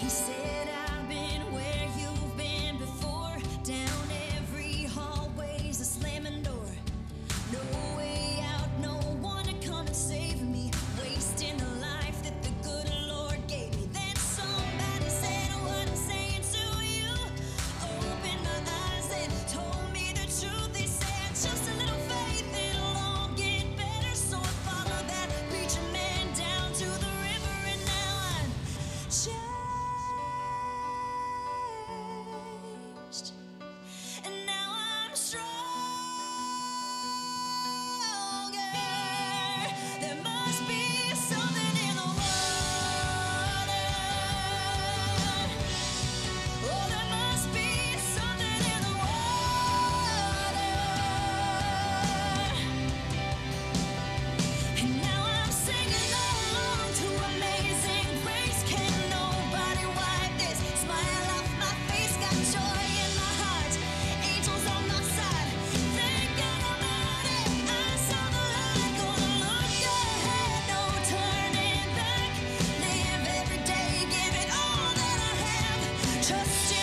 He said. trust you.